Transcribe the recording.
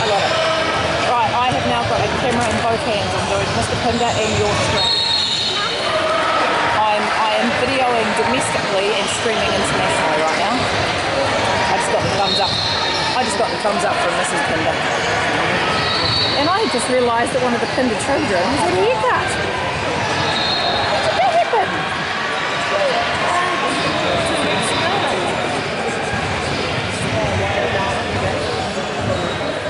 I got it. Right, I have now got a camera in both hands. I'm doing Mr. Pinder and your stream. I'm I am videoing domestically and streaming internationally right now. I just got the thumbs up. I just got the thumbs up from Mrs. Pinder. And I just realised that one of the Pinder children had a haircut.